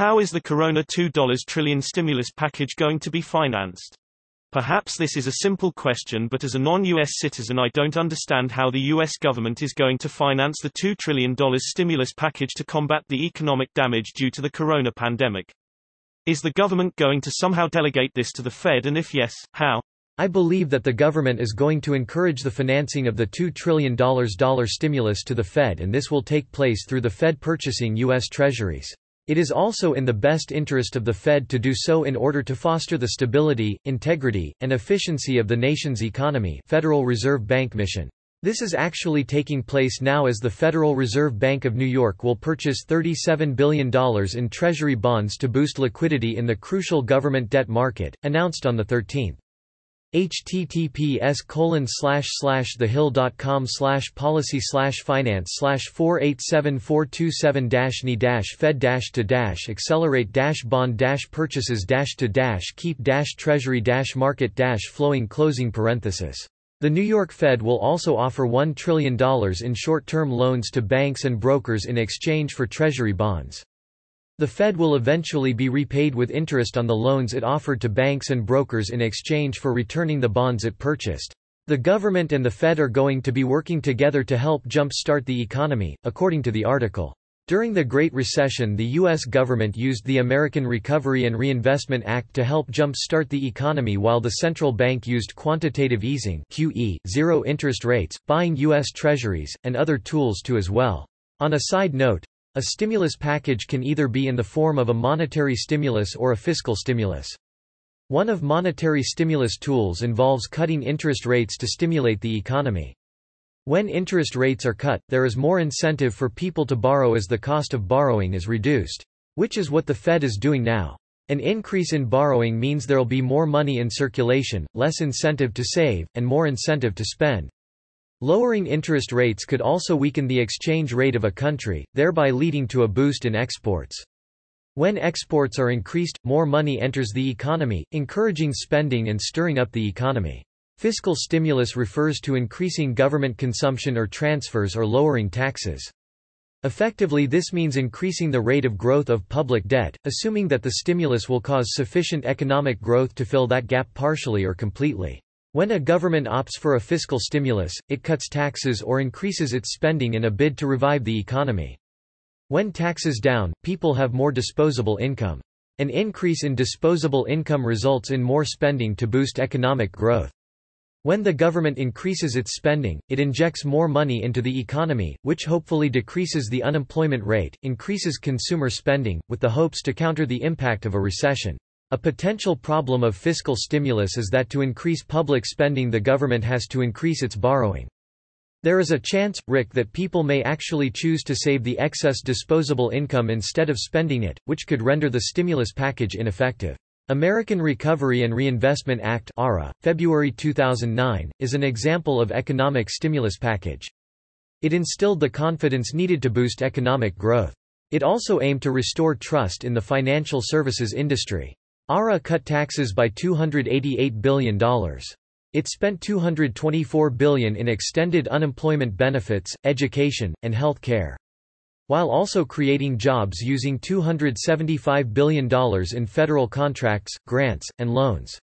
How is the Corona $2 trillion stimulus package going to be financed? Perhaps this is a simple question but as a non-US citizen I don't understand how the US government is going to finance the $2 trillion stimulus package to combat the economic damage due to the corona pandemic. Is the government going to somehow delegate this to the Fed and if yes, how? I believe that the government is going to encourage the financing of the $2 trillion stimulus to the Fed and this will take place through the Fed purchasing U.S. Treasuries. It is also in the best interest of the Fed to do so in order to foster the stability, integrity, and efficiency of the nation's economy Federal Reserve Bank mission. This is actually taking place now as the Federal Reserve Bank of New York will purchase $37 billion in Treasury bonds to boost liquidity in the crucial government debt market, announced on the 13th https colon thehill.com slash policy finance slash 487427 dash ni dash fed dash to dash accelerate dash bond purchases to keep treasury market flowing closing parenthesis the New York Fed will also offer $1 trillion in short-term loans to banks and brokers in exchange for Treasury bonds. The Fed will eventually be repaid with interest on the loans it offered to banks and brokers in exchange for returning the bonds it purchased. The government and the Fed are going to be working together to help jump-start the economy, according to the article. During the Great Recession the U.S. government used the American Recovery and Reinvestment Act to help jump-start the economy while the central bank used quantitative easing QE, zero interest rates, buying U.S. treasuries, and other tools to as well. On a side note, a stimulus package can either be in the form of a monetary stimulus or a fiscal stimulus. One of monetary stimulus tools involves cutting interest rates to stimulate the economy. When interest rates are cut, there is more incentive for people to borrow as the cost of borrowing is reduced. Which is what the Fed is doing now. An increase in borrowing means there'll be more money in circulation, less incentive to save, and more incentive to spend. Lowering interest rates could also weaken the exchange rate of a country, thereby leading to a boost in exports. When exports are increased, more money enters the economy, encouraging spending and stirring up the economy. Fiscal stimulus refers to increasing government consumption or transfers or lowering taxes. Effectively this means increasing the rate of growth of public debt, assuming that the stimulus will cause sufficient economic growth to fill that gap partially or completely. When a government opts for a fiscal stimulus, it cuts taxes or increases its spending in a bid to revive the economy. When taxes down, people have more disposable income. An increase in disposable income results in more spending to boost economic growth. When the government increases its spending, it injects more money into the economy, which hopefully decreases the unemployment rate, increases consumer spending, with the hopes to counter the impact of a recession. A potential problem of fiscal stimulus is that to increase public spending the government has to increase its borrowing. There is a chance, Rick that people may actually choose to save the excess disposable income instead of spending it, which could render the stimulus package ineffective. American Recovery and Reinvestment Act ARA, February 2009, is an example of economic stimulus package. It instilled the confidence needed to boost economic growth. It also aimed to restore trust in the financial services industry. ARA cut taxes by $288 billion. It spent 224 billion in extended unemployment benefits, education, and health care. While also creating jobs using $275 billion in federal contracts, grants, and loans.